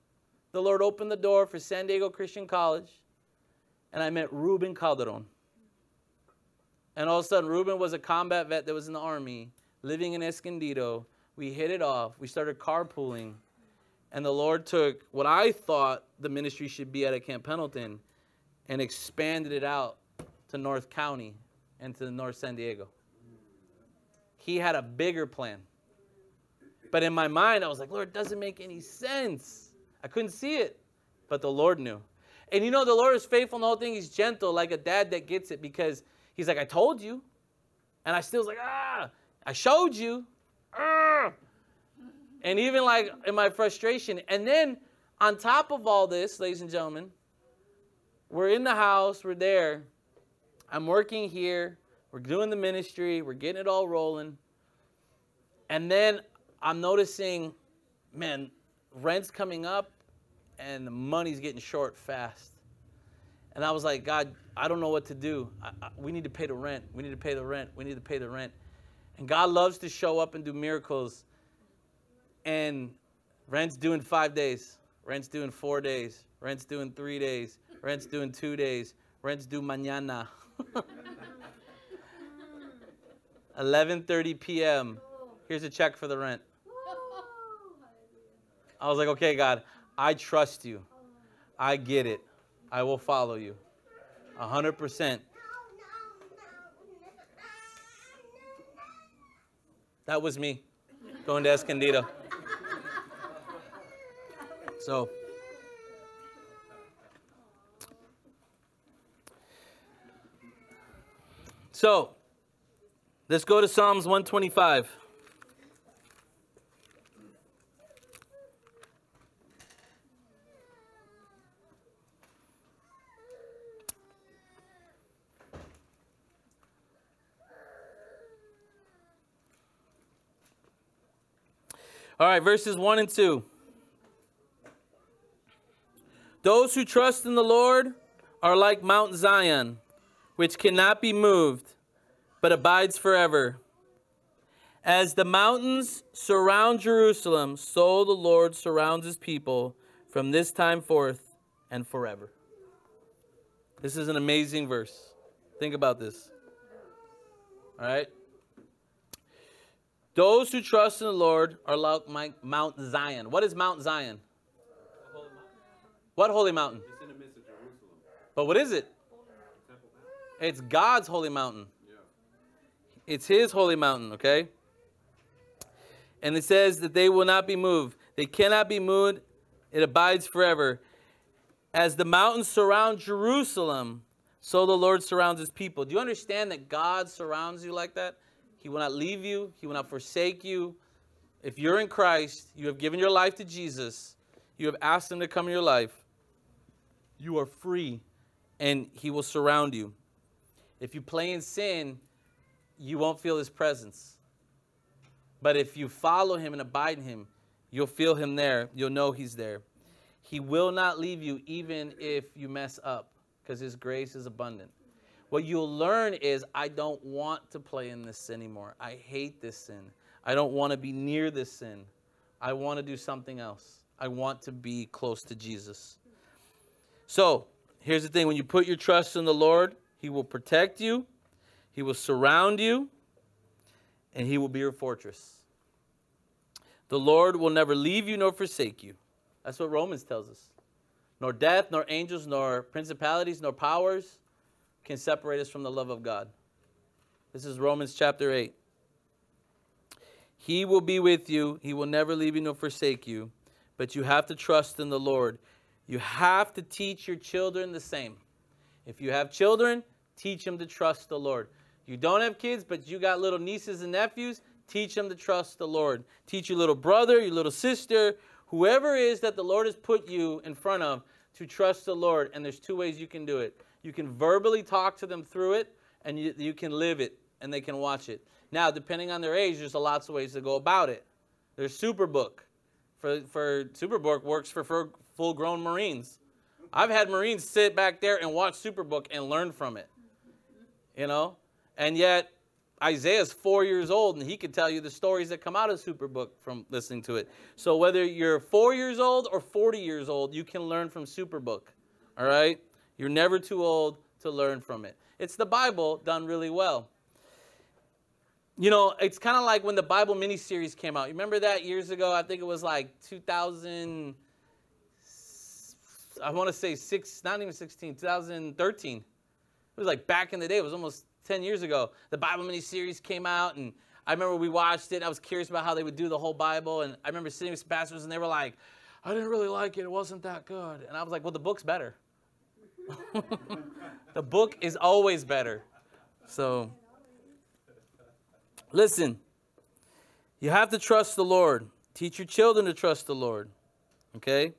the Lord opened the door for San Diego Christian College and I met Ruben Calderon. And all of a sudden, Ruben was a combat vet that was in the army, living in Escondido. We hit it off. We started carpooling. And the Lord took what I thought the ministry should be at a Camp Pendleton and expanded it out to North County and to North San Diego. He had a bigger plan. But in my mind, I was like, Lord, it doesn't make any sense. I couldn't see it, but the Lord knew. And you know, the Lord is faithful in the whole thing. He's gentle, like a dad that gets it because he's like, I told you. And I still was like, ah, I showed you. Ah. And even like in my frustration. And then on top of all this, ladies and gentlemen, we're in the house, we're there. I'm working here. We're doing the ministry, we're getting it all rolling. And then I'm noticing, man, rent's coming up and the money's getting short fast. And I was like, God, I don't know what to do. I, I, we need to pay the rent. We need to pay the rent. We need to pay the rent. And God loves to show up and do miracles. And rent's in five days. Rent's in four days. Rent's in three days. Rent's in two days. Rent's due mañana. 11:30 p.m. Here's a check for the rent. I was like, okay, God, I trust you. I get it. I will follow you. 100%. That was me going to Escondido. So, so Let's go to Psalms 125. All right, verses 1 and 2. Those who trust in the Lord are like Mount Zion, which cannot be moved but abides forever. As the mountains surround Jerusalem, so the Lord surrounds his people from this time forth and forever. This is an amazing verse. Think about this. All right? Those who trust in the Lord are like Mount Zion. What is Mount Zion? Holy what holy mountain? It's in the midst of Jerusalem. But what is it? It's God's holy mountain. It's his holy mountain, okay? And it says that they will not be moved. They cannot be moved. It abides forever. As the mountains surround Jerusalem, so the Lord surrounds his people. Do you understand that God surrounds you like that? He will not leave you, he will not forsake you. If you're in Christ, you have given your life to Jesus, you have asked him to come in your life, you are free and he will surround you. If you play in sin, you won't feel his presence. But if you follow him and abide in him, you'll feel him there. You'll know he's there. He will not leave you even if you mess up because his grace is abundant. What you'll learn is I don't want to play in this sin anymore. I hate this sin. I don't want to be near this sin. I want to do something else. I want to be close to Jesus. So, here's the thing when you put your trust in the Lord, he will protect you. He will surround you, and he will be your fortress. The Lord will never leave you nor forsake you. That's what Romans tells us. Nor death, nor angels, nor principalities, nor powers can separate us from the love of God. This is Romans chapter 8. He will be with you. He will never leave you nor forsake you. But you have to trust in the Lord. You have to teach your children the same. If you have children, teach them to trust the Lord. You don't have kids, but you got little nieces and nephews, teach them to trust the Lord. Teach your little brother, your little sister, whoever is that the Lord has put you in front of to trust the Lord. And there's two ways you can do it. You can verbally talk to them through it, and you, you can live it, and they can watch it. Now, depending on their age, there's lots of ways to go about it. There's Superbook. For, for Superbook works for, for full-grown Marines. I've had Marines sit back there and watch Superbook and learn from it. You know? And yet, Isaiah's four years old and he can tell you the stories that come out of Superbook from listening to it. So whether you're four years old or 40 years old, you can learn from Superbook. All right? You're never too old to learn from it. It's the Bible done really well. You know, it's kind of like when the Bible miniseries came out. You remember that years ago? I think it was like 2000, I want to say six, not even 16, 2013. It was like back in the day. It was almost 10 years ago. The Bible mini series came out, and I remember we watched it. I was curious about how they would do the whole Bible, and I remember sitting with pastors, and they were like, I didn't really like it. It wasn't that good. And I was like, well, the book's better. the book is always better. So, listen, you have to trust the Lord. Teach your children to trust the Lord. Okay?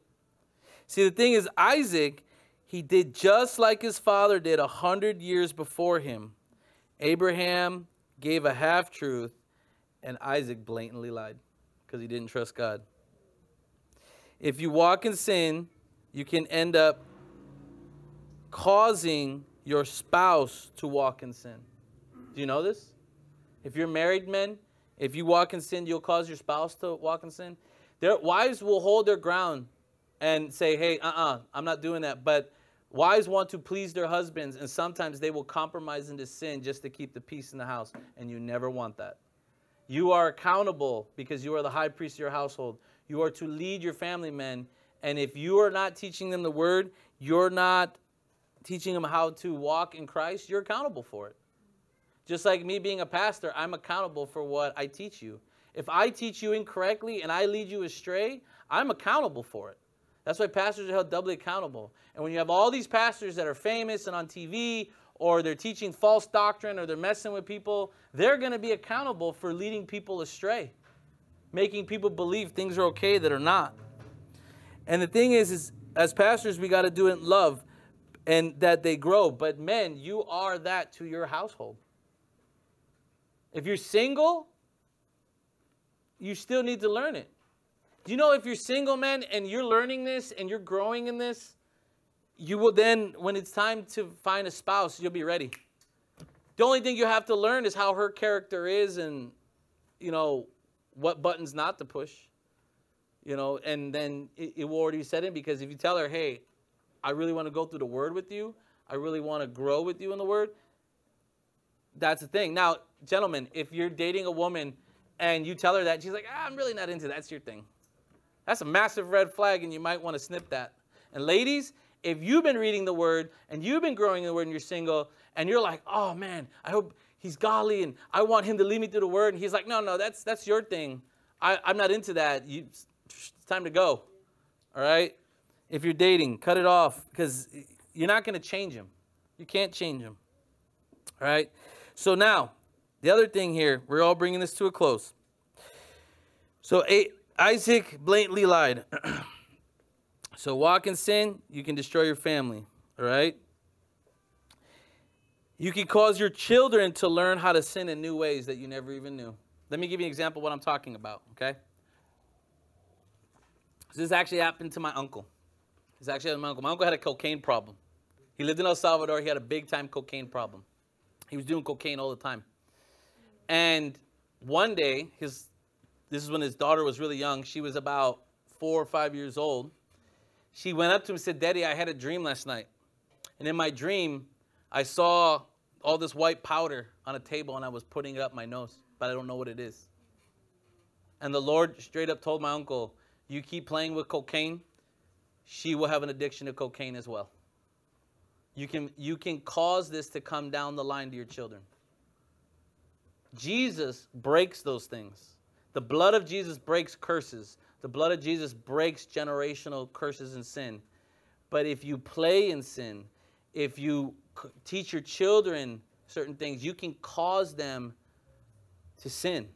See, the thing is, Isaac, he did just like his father did a hundred years before him. Abraham gave a half truth, and Isaac blatantly lied because he didn't trust God. If you walk in sin, you can end up causing your spouse to walk in sin. Do you know this? If you're married men, if you walk in sin, you'll cause your spouse to walk in sin. Their wives will hold their ground and say, "Hey, uh-uh, I'm not doing that." But wives want to please their husbands, and sometimes they will compromise into sin just to keep the peace in the house, and you never want that. You are accountable because you are the high priest of your household. You are to lead your family men, and if you are not teaching them the word, you're not teaching them how to walk in Christ, you're accountable for it. Just like me being a pastor, I'm accountable for what I teach you. If I teach you incorrectly and I lead you astray, I'm accountable for it. That's why pastors are held doubly accountable. And when you have all these pastors that are famous and on TV, or they're teaching false doctrine, or they're messing with people, they're going to be accountable for leading people astray, making people believe things are okay that are not. And the thing is, is as pastors, we got to do it in love and that they grow. But men, you are that to your household. If you're single, you still need to learn it. Do you know if you're single, man, and you're learning this and you're growing in this, you will then, when it's time to find a spouse, you'll be ready. The only thing you have to learn is how her character is and, you know, what buttons not to push. You know, and then it, it will already be set in because if you tell her, hey, I really want to go through the word with you, I really want to grow with you in the word, that's the thing. Now, gentlemen, if you're dating a woman and you tell her that, she's like, ah, I'm really not into that. That's your thing. That's a massive red flag, and you might want to snip that. And ladies, if you've been reading the word and you've been growing in the word and you're single and you're like, oh man, I hope he's godly and I want him to lead me through the word. And he's like, no, no, that's that's your thing. I, I'm not into that. You, it's time to go. All right? If you're dating, cut it off because you're not going to change him. You can't change him. All right? So now, the other thing here, we're all bringing this to a close. So Isaac blatantly lied. so walk in sin, you can destroy your family. All right? You can cause your children to learn how to sin in new ways that you never even knew. Let me give you an example of what I'm talking about, okay? This actually happened to my uncle. This actually happened to my uncle. My uncle had a cocaine problem. He lived in El Salvador. He had a big time cocaine problem. He was doing cocaine all the time. And one day, his this is when his daughter was really young. She was about four or five years old. She went up to him and said, Daddy, I had a dream last night. And in my dream, I saw all this white powder on a table and I was putting it up my nose, but I don't know what it is. And the Lord straight up told my uncle, You keep playing with cocaine, she will have an addiction to cocaine as well. You can, you can cause this to come down the line to your children. Jesus breaks those things. The blood of Jesus breaks curses. The blood of Jesus breaks generational curses and sin. But if you play in sin, if you teach your children certain things, you can cause them to sin.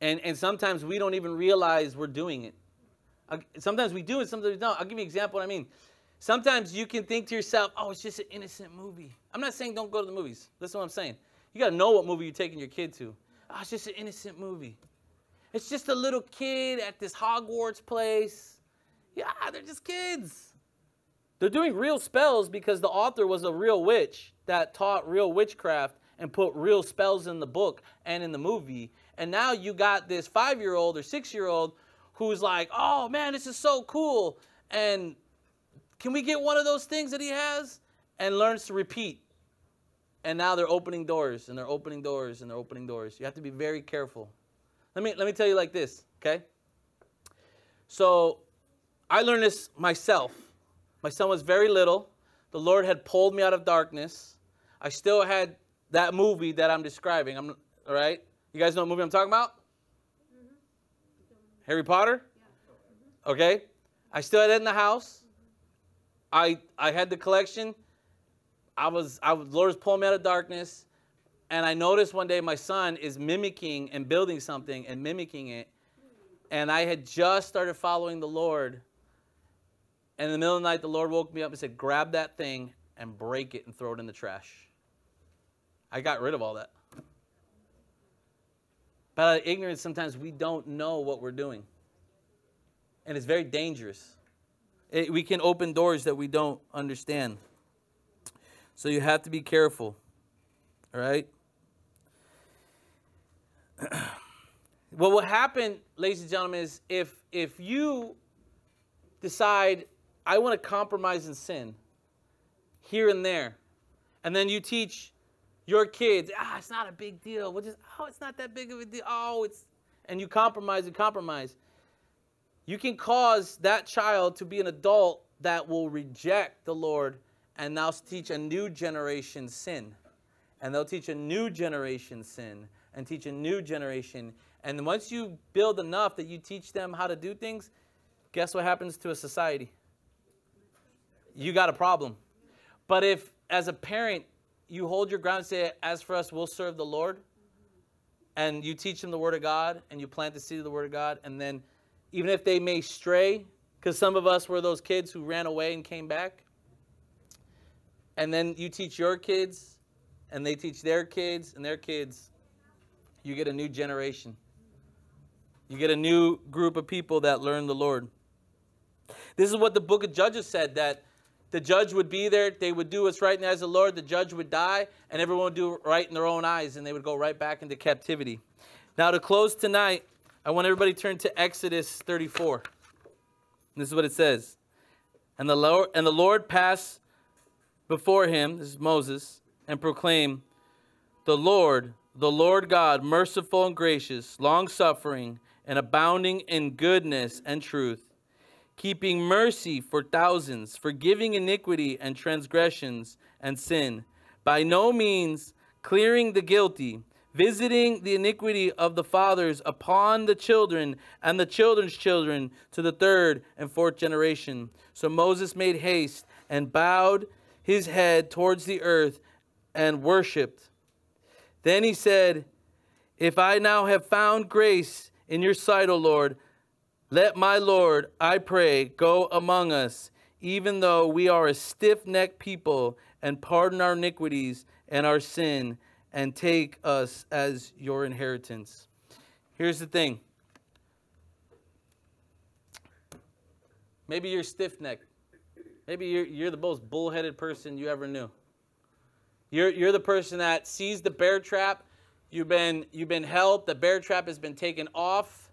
And, and sometimes we don't even realize we're doing it. Sometimes we do it, sometimes we don't. I'll give you an example what I mean. Sometimes you can think to yourself, oh, it's just an innocent movie. I'm not saying don't go to the movies. Listen to what I'm saying. You got to know what movie you're taking your kid to. Oh, it's just an innocent movie. It's just a little kid at this Hogwarts place. Yeah, they're just kids. They're doing real spells because the author was a real witch that taught real witchcraft and put real spells in the book and in the movie. And now you got this five year old or six year old who's like, oh man, this is so cool. And can we get one of those things that he has? And learns to repeat. And now they're opening doors and they're opening doors and they're opening doors. You have to be very careful. Let me let me tell you like this, okay? So I learned this myself. My son was very little. The Lord had pulled me out of darkness. I still had that movie that I'm describing. I'm all right. You guys know what movie I'm talking about? Mm-hmm. Harry Potter. Yeah. Okay. I still had it in the house. I I had the collection. I was I was Lord was pulling me out of darkness, and I noticed one day my son is mimicking and building something and mimicking it, and I had just started following the Lord. And in the middle of the night, the Lord woke me up and said, "Grab that thing and break it and throw it in the trash." I got rid of all that. But out of ignorance, sometimes we don't know what we're doing. And it's very dangerous. It, we can open doors that we don't understand. So you have to be careful. All right? what will happen, ladies and gentlemen, is if if you decide I want to compromise in sin here and there, and then you teach your kids, ah, it's not a big deal. We'll just, oh, it's not that big of a deal. Oh, it's, and you compromise and compromise. You can cause that child to be an adult that will reject the Lord and now teach a new generation sin. And they'll teach a new generation sin and teach a new generation. And once you build enough that you teach them how to do things, guess what happens to a society? You got a problem. But if, as a parent, you hold your ground and say, As for us, we'll serve the Lord, and you teach them the Word of God, and you plant the seed of the Word of God, and then even if they may stray, because some of us were those kids who ran away and came back, and then you teach your kids, and they teach their kids and their kids, you get a new generation. You get a new group of people that learn the Lord. This is what the book of Judges said that the judge would be there, they would do what's right in the eyes of the Lord, the judge would die, and everyone would do right in their own eyes, and they would go right back into captivity. Now, to close tonight, I want everybody to turn to Exodus 34. This is what it says. And the Lord, and the Lord passed before him, this is Moses, and proclaim, The Lord, the Lord God, merciful and gracious, long suffering, and abounding in goodness and truth, keeping mercy for thousands, forgiving iniquity and transgressions and sin, by no means clearing the guilty, visiting the iniquity of the fathers upon the children and the children's children to the third and fourth generation. So Moses made haste and bowed his head towards the earth and worshiped. Then he said, If I now have found grace in your sight, O Lord, let my Lord, I pray, go among us, even though we are a stiff necked people, and pardon our iniquities and our sin, and take us as your inheritance. Here's the thing maybe you're stiff necked. Maybe you're, you're the most bullheaded person you ever knew. You're, you're the person that sees the bear trap. You've been, you've been helped. The bear trap has been taken off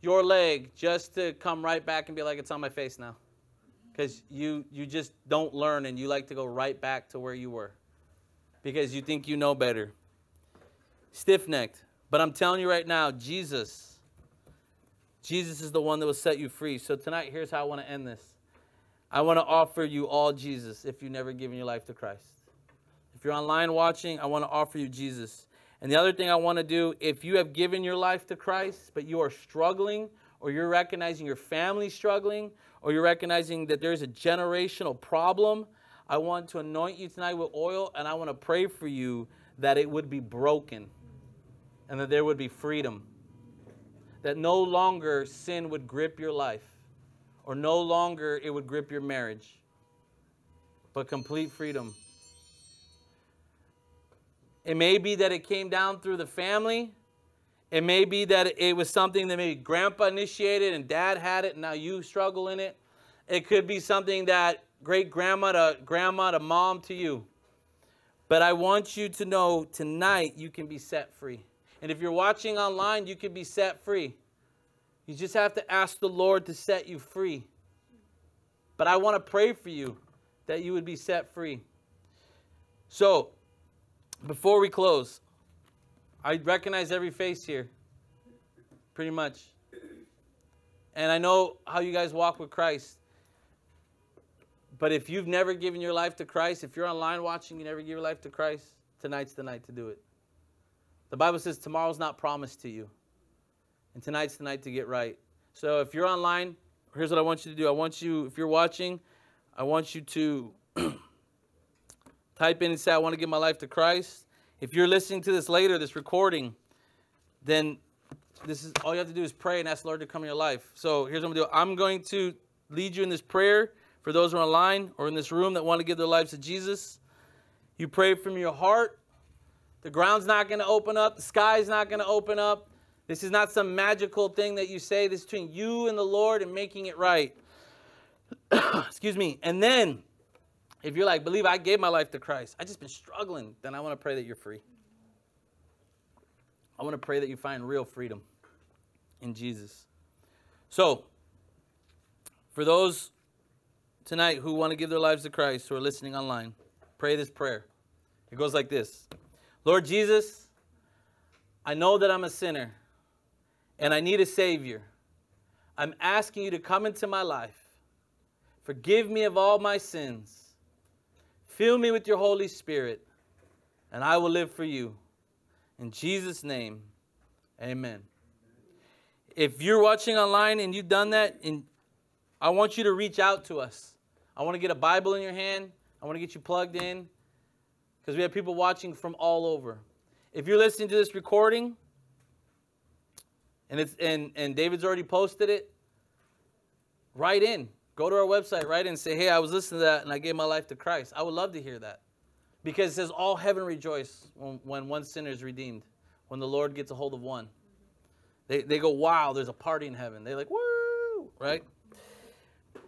your leg just to come right back and be like, it's on my face now. Because you, you just don't learn and you like to go right back to where you were because you think you know better. Stiff necked. But I'm telling you right now, Jesus, Jesus is the one that will set you free. So tonight, here's how I want to end this. I want to offer you all Jesus if you've never given your life to Christ. If you're online watching, I want to offer you Jesus. And the other thing I want to do, if you have given your life to Christ, but you are struggling, or you're recognizing your family struggling, or you're recognizing that there's a generational problem, I want to anoint you tonight with oil, and I want to pray for you that it would be broken and that there would be freedom. That no longer sin would grip your life, or no longer it would grip your marriage, but complete freedom. It may be that it came down through the family. It may be that it was something that maybe grandpa initiated and dad had it and now you struggle in it. It could be something that great grandma to grandma to mom to you. But I want you to know tonight you can be set free. And if you're watching online, you can be set free. You just have to ask the Lord to set you free. But I want to pray for you that you would be set free. So, before we close, I recognize every face here, pretty much. And I know how you guys walk with Christ. But if you've never given your life to Christ, if you're online watching, you never give your life to Christ, tonight's the night to do it. The Bible says tomorrow's not promised to you. And tonight's the night to get right. So if you're online, here's what I want you to do. I want you, if you're watching, I want you to type in and say, I want to give my life to Christ. If you're listening to this later, this recording, then this is all you have to do is pray and ask the Lord to come in your life. So here's what I'm going to do. I'm going to lead you in this prayer for those who are online or in this room that want to give their lives to Jesus. You pray from your heart. The ground's not going to open up. The sky's not going to open up. This is not some magical thing that you say. This is between you and the Lord and making it right. Excuse me. And then, if you're like, believe I gave my life to Christ, I just been struggling, then I want to pray that you're free. I want to pray that you find real freedom in Jesus. So, for those tonight who want to give their lives to Christ, who are listening online, pray this prayer. It goes like this Lord Jesus, I know that I'm a sinner and I need a Savior. I'm asking you to come into my life. Forgive me of all my sins. Fill me with your Holy Spirit, and I will live for you. In Jesus' name, amen. If you're watching online and you've done that, and I want you to reach out to us. I want to get a Bible in your hand. I want to get you plugged in because we have people watching from all over. If you're listening to this recording and it's and and David's already posted it, write in. Go to our website, write in say, "Hey, I was listening to that and I gave my life to Christ." I would love to hear that. Because it says all heaven rejoice when, when one sinner is redeemed, when the Lord gets a hold of one. They, they go, wow, there's a party in heaven. They're like, woo, right?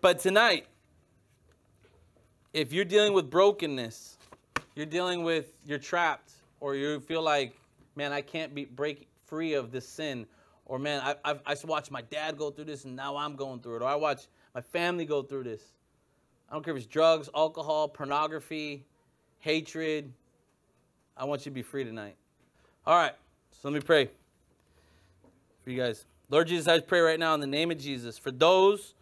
But tonight, if you're dealing with brokenness, you're dealing with, you're trapped, or you feel like, man, I can't be break free of this sin, or man, I, I, I watched my dad go through this and now I'm going through it, or I watch my family go through this. I don't care if it's drugs, alcohol, pornography, hatred. I want you to be free tonight. All right, so let me pray for you guys. Lord Jesus, I pray right now in the name of Jesus for those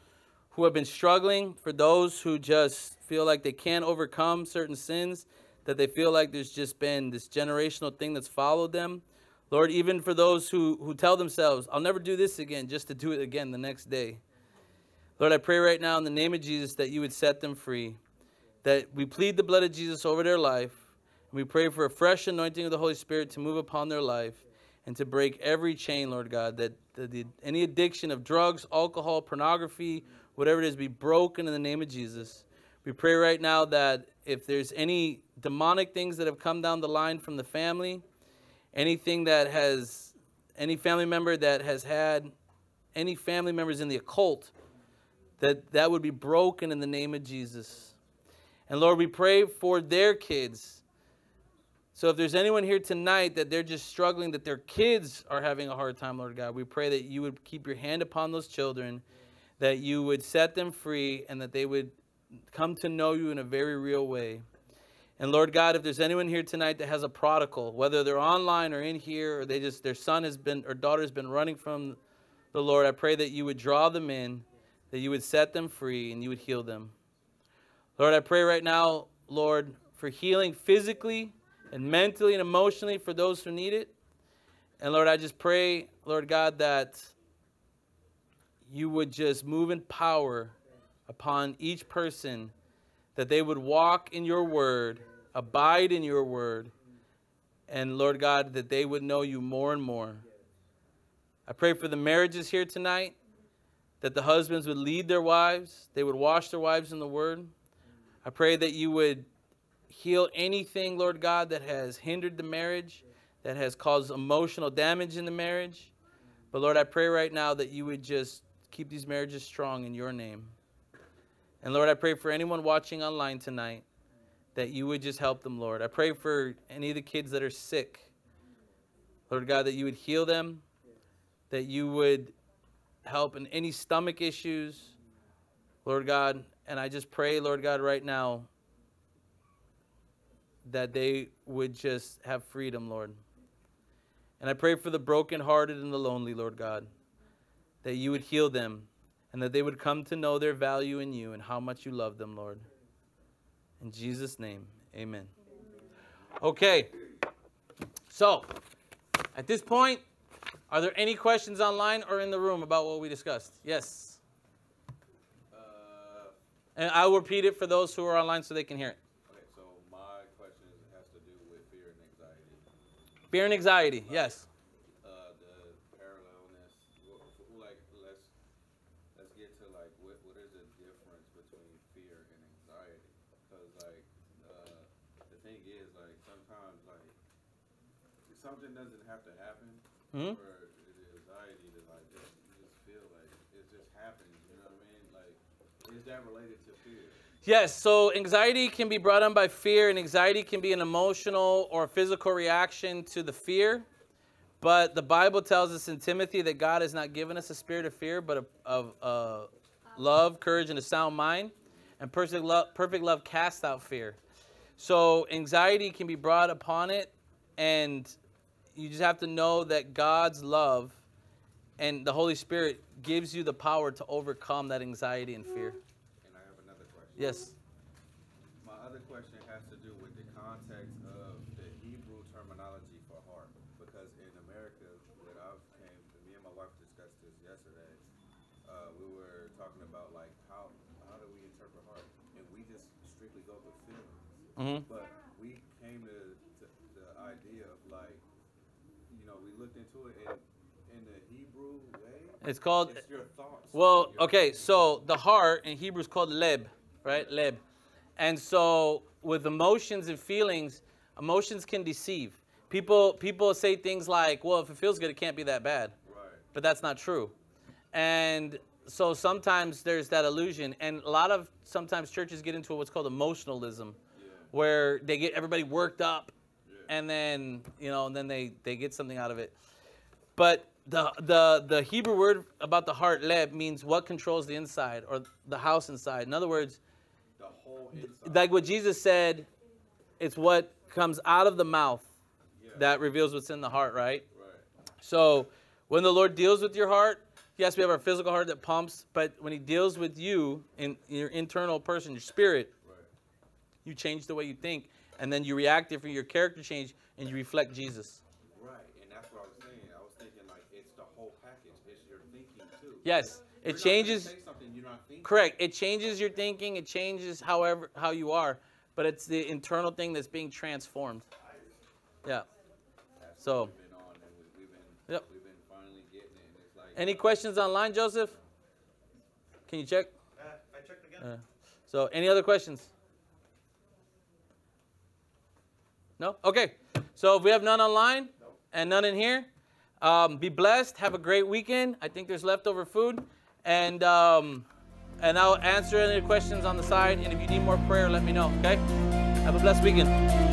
who have been struggling, for those who just feel like they can't overcome certain sins, that they feel like there's just been this generational thing that's followed them. Lord, even for those who, who tell themselves, I'll never do this again, just to do it again the next day. Lord, I pray right now in the name of Jesus that you would set them free, that we plead the blood of Jesus over their life. And we pray for a fresh anointing of the Holy Spirit to move upon their life and to break every chain, Lord God, that, that the, any addiction of drugs, alcohol, pornography, whatever it is, be broken in the name of Jesus. We pray right now that if there's any demonic things that have come down the line from the family, anything that has, any family member that has had any family members in the occult, that that would be broken in the name of Jesus. And Lord, we pray for their kids. So if there's anyone here tonight that they're just struggling, that their kids are having a hard time, Lord God, we pray that you would keep your hand upon those children that you would set them free and that they would come to know you in a very real way. And Lord God, if there's anyone here tonight that has a prodigal, whether they're online or in here, or they just their son has been or daughter has been running from the Lord, I pray that you would draw them in, that you would set them free, and you would heal them. Lord, I pray right now, Lord, for healing physically and mentally and emotionally for those who need it. And Lord, I just pray, Lord God, that you would just move in power upon each person, that they would walk in your word, abide in your word, and Lord God, that they would know you more and more. I pray for the marriages here tonight, that the husbands would lead their wives, they would wash their wives in the word. I pray that you would heal anything, Lord God, that has hindered the marriage, that has caused emotional damage in the marriage. But Lord, I pray right now that you would just keep these marriages strong in your name. And Lord, I pray for anyone watching online tonight that you would just help them, Lord. I pray for any of the kids that are sick. Lord God, that you would heal them, that you would help in any stomach issues, Lord God. And I just pray, Lord God, right now that they would just have freedom, Lord. And I pray for the brokenhearted and the lonely, Lord God, that you would heal them and that they would come to know their value in you and how much you love them, Lord. In Jesus' name, amen. Okay, so at this point, are there any questions online or in the room about what we discussed? Yes. Uh, And I will repeat it for those who are online so they can hear it. okay, so my question has to do with fear and anxiety. Fear and anxiety, yes. Uh, the parallelness, wh- wh- like let's let's get to like what what is the difference between fear and anxiety? Because like uh, the thing is like sometimes like something doesn't have to happen for the anxiety to like just just feel like it's just happening. You know what I mean? Like is that related to fear? Yes, so anxiety can be brought on by fear, and anxiety can be an emotional or physical reaction to the fear. But the Bible tells us in Timothy that God has not given us a spirit of fear, but of, of uh, love, courage, and a sound mind. And perfect love, perfect love casts out fear. So anxiety can be brought upon it, and you just have to know that God's love and the Holy Spirit gives you the power to overcome that anxiety and fear. And I have another question. Yes. My other question has to do with the context of the Hebrew terminology for heart, because in America, what I've came, me and my wife discussed this yesterday. Uh, we were talking about like how how do we interpret heart, and we just strictly go with feelings. Mhm. But we came to, to the idea of like, you know, we looked into it, and in the Hebrew way, It's called it's. Well, okay, so the heart in Hebrew is called leb, right? Leb. And so with emotions and feelings, emotions can deceive. People people say things like, "Well, if it feels good, it can't be that bad." Right. But that's not true. And so sometimes there's that illusion and a lot of sometimes churches get into what's called emotionalism where they get everybody worked up and then, you know, and then they they get something out of it. But the the the Hebrew word about the heart leb means what controls the inside or the house inside. In other words, The whole inside. like what Jesus said, it's what comes out of the mouth Yeah. that reveals what's in the heart, right? Right. So when the Lord deals with your heart, yes, we have our physical heart that pumps, but when He deals with you in your internal person, your spirit, Right. you change the way you think, and then you react different. Your character change, and you reflect Jesus. Right, and that's what I was saying. I was thinking like it's the whole package. It's your thinking too. Yes, You're it changes. Say something you're not thinking. Correct. It changes your thinking. It changes however how you are, but it's the internal thing that's being transformed. Yeah. So- what we've been on, and we, we've been Yep. we've been finally getting it. And it's like Any questions online, Joseph? Can you check? Uh, I checked again. Uh, so, any other questions? No? Okay. So, if we have none online and none in here, um, be blessed. Have a great weekend. I think there's leftover food. And, um, and I'll answer any questions on the side. And if you need more prayer, let me know. Okay? Have a blessed weekend.